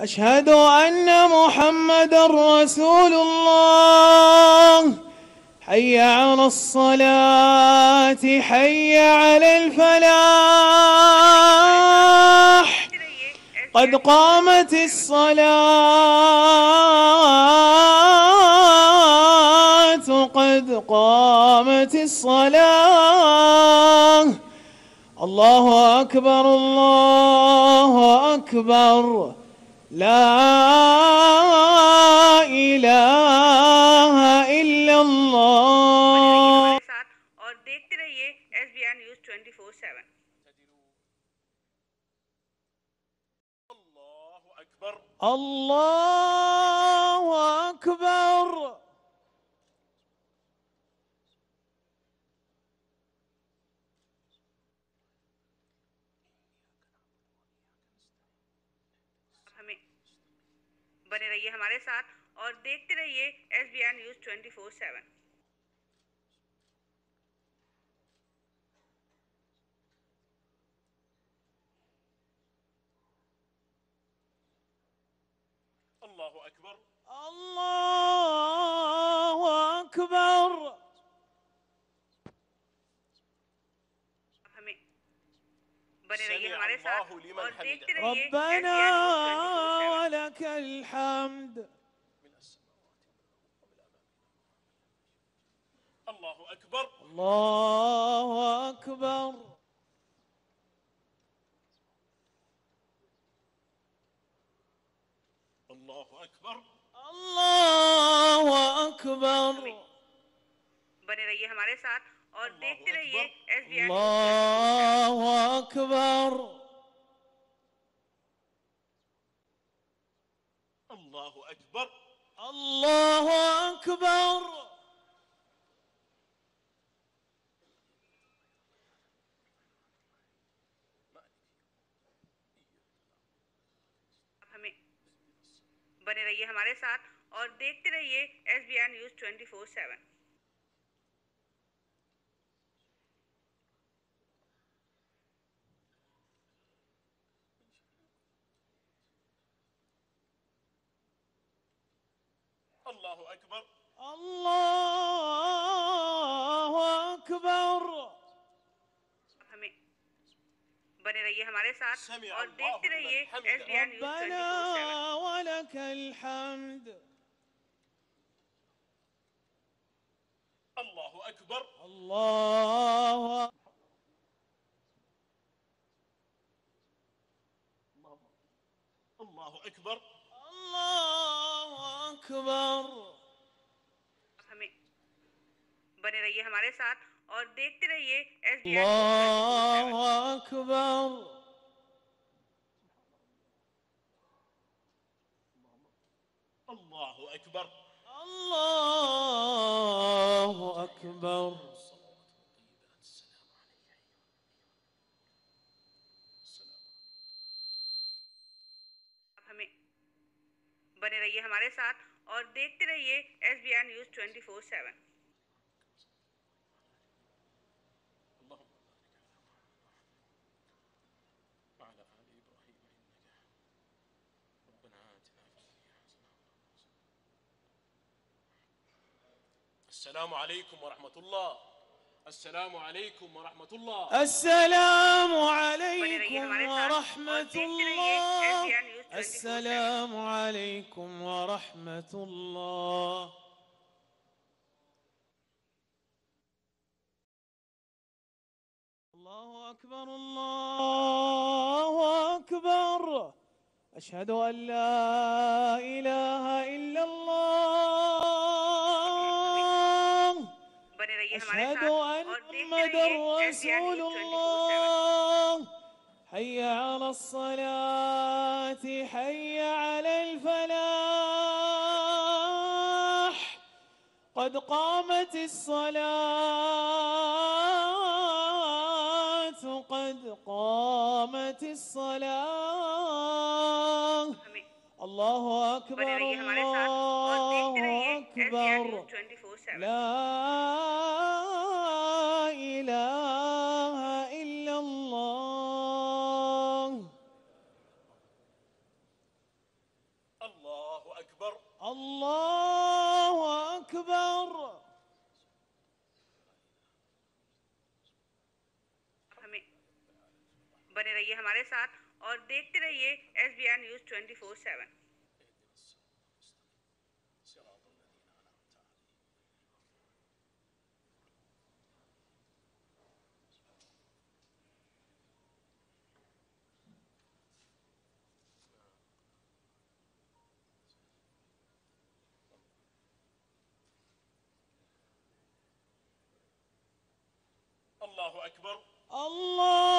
أشهد أن محمد رسول الله. حي على الصلاة حي على الفلاح. قد قامت الصلاة قد قامت الصلاة. الله أكبر الله أكبر. لا إله إلا الله हमारे साथ और देखते रहिए S B R news twenty four seven الله أكبر الله أكبر बने रहिए हमारे साथ और देखते रहिए S B R news twenty four seven الله أكبر الله ربنا SBR News 24/7 ولك الحمد من السماوات والأرض الله أكبر الله أكبر الله أكبر الله أكبر बने रहिए हमारे साथ और देखते रहिए एस बी अकबर। अल्लाह अकबर। अल्लाह हमें बने रहिए हमारे साथ और देखते रहिए S B I news twenty four seven الله أكبر الله أكبر हमें बने रहिए हमारे साथ سمع और الله देखते لمن रहिए حمده। S B R news twenty four seven ربنا ولك الحمد الله أكبر الله الله أكبر الله अकबर। हमें बने रहिए हमारे साथ और देखते रहिए एस अकबर। अकबर। बने रहिए हमारे साथ और देखते रहिए S B R news twenty four seven اللهم وعلى آل إبراهيم إنك ربنا آتنا في الدنيا حسنة السلام عليكم ورحمة الله السلام عليكم ورحمة الله السلام बने عليكم रहिए हमारे साथ और ورحمة देखते रहिए एस الله السلام عليكم ورحمة الله. الله أكبر الله أكبر. أشهد أن لا إله إلا الله. أشهد أن محمد رسول الله. حي على الصلاة. حي على الفلاح. قد قامت الصلاة قد قامت الصلاة. الله أكبر الله أكبر. لا बने रहिए हमारे साथ और देखते रहिए S B R news twenty four seven صراط الذين أنعمت عليهم الله أكبر الله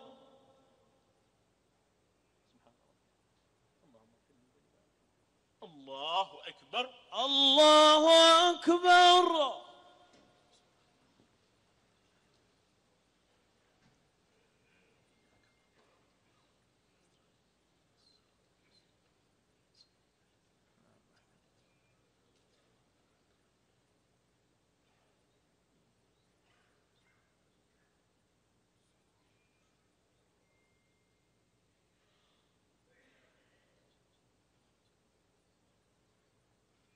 الله أكبر. الله أكبر.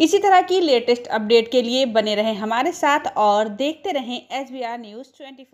इसी तरह की लेटेस्ट अपडेट के लिए बने रहें हमारे साथ और देखते रहें एस न्यूज़ ट्वेंटी